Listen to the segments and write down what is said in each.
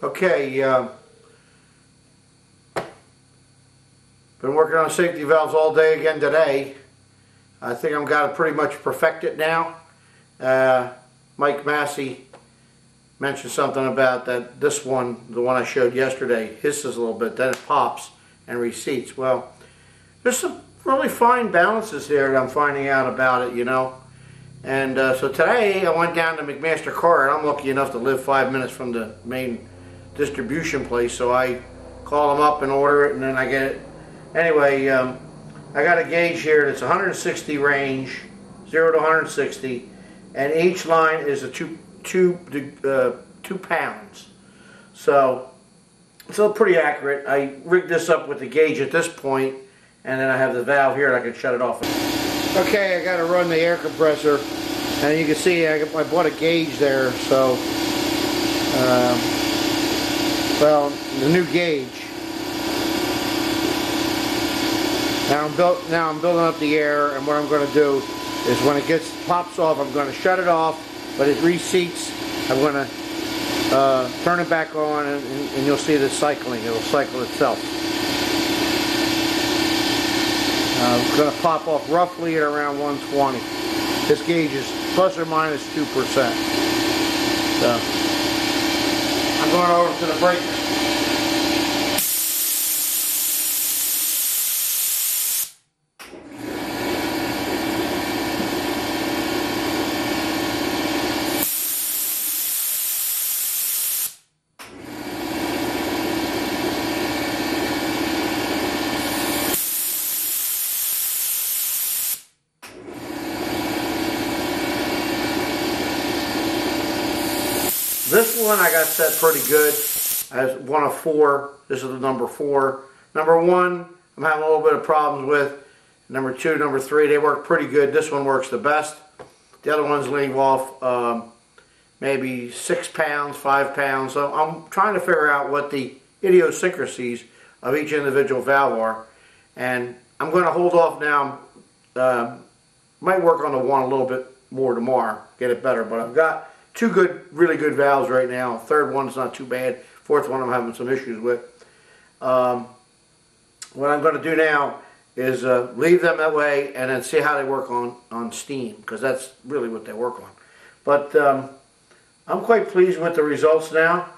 Okay, uh, been working on safety valves all day again today. I think I'm got it pretty much perfected now. Uh, Mike Massey mentioned something about that this one, the one I showed yesterday, hisses a little bit, then it pops and reseats. Well, there's some really fine balances here that I'm finding out about it, you know. And uh, so today I went down to McMaster-Carr, and I'm lucky enough to live five minutes from the main distribution place, so I call them up and order it, and then I get it. Anyway, um, I got a gauge here that's 160 range, 0 to 160, and each line is a two, two, uh, two pounds. So it's all pretty accurate. I rigged this up with the gauge at this point, and then I have the valve here and I can shut it off. Okay, I got to run the air compressor, and you can see I, I bought a gauge there, so um, well, the new gauge. Now I'm built. Now I'm building up the air, and what I'm going to do is when it gets pops off, I'm going to shut it off. But it reseats. I'm going to uh, turn it back on, and, and you'll see the cycling. It'll cycle itself. Uh, it's going to pop off roughly at around 120. This gauge is plus or minus 2%. So. Going over to the breaker. This one I got set pretty good. as one of four. This is the number four. Number one, I'm having a little bit of problems with. Number two, number three, they work pretty good. This one works the best. The other one's leave off um, maybe six pounds, five pounds. So I'm trying to figure out what the idiosyncrasies of each individual valve are. And I'm going to hold off now. Uh, might work on the one a little bit more tomorrow, get it better. But I've got two good, really good valves right now. Third one's not too bad. Fourth one I'm having some issues with. Um, what I'm going to do now is uh, leave them that way and then see how they work on, on steam because that's really what they work on. But um, I'm quite pleased with the results now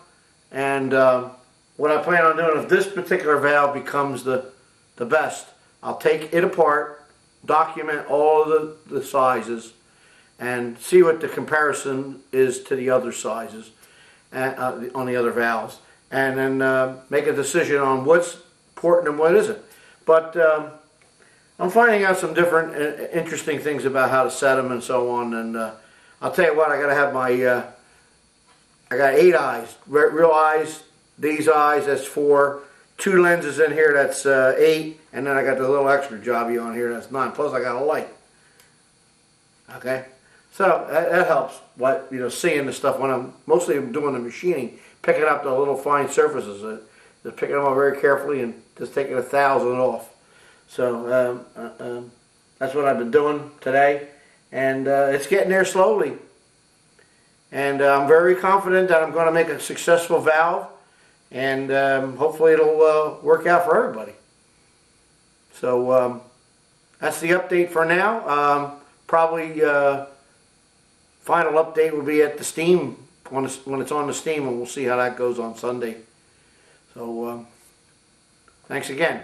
and uh, what I plan on doing if this particular valve becomes the, the best, I'll take it apart, document all the, the sizes, and see what the comparison is to the other sizes uh, on the other valves and then uh, make a decision on what's important and what isn't. But um, I'm finding out some different uh, interesting things about how to set them and so on and uh, I'll tell you what, I got to have my, uh, I got eight eyes, real eyes, these eyes, that's four, two lenses in here, that's uh, eight, and then I got the little extra jobby on here, that's nine, plus I got a light. Okay? So that, that, helps. What you know, seeing the stuff when I'm mostly doing the machining, picking up the little fine surfaces, uh, just picking them up very carefully and just taking a thousand off. So um, uh, um, that's what I've been doing today, and uh, it's getting there slowly. And uh, I'm very confident that I'm going to make a successful valve, and um, hopefully it'll uh, work out for everybody. So um, that's the update for now. Um, probably uh, final update will be at the steam when it's, when it's on the steam and we'll see how that goes on Sunday. So um, thanks again.